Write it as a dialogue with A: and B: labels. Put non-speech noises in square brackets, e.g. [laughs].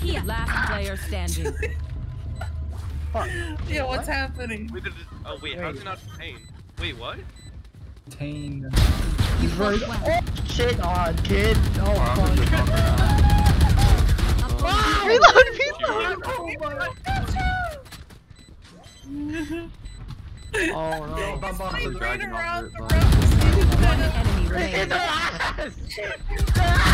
A: Here. Last player standing. Fuck.
B: Yeah, what's what? happening?
C: Wait, did it- oh wait, wait. how's it not pain? Wait, what?
D: Tane.
A: He's
D: right-
A: Oh.
D: Shit on, kid. Oh, fuck.
E: oh, Reload, reload. [laughs]
D: Oh, my Oh, no.
B: It's
D: Bum,
B: like
D: bum.
B: right around the
D: Bum.
B: road.
A: Enemy remaining.
D: Yes! [laughs]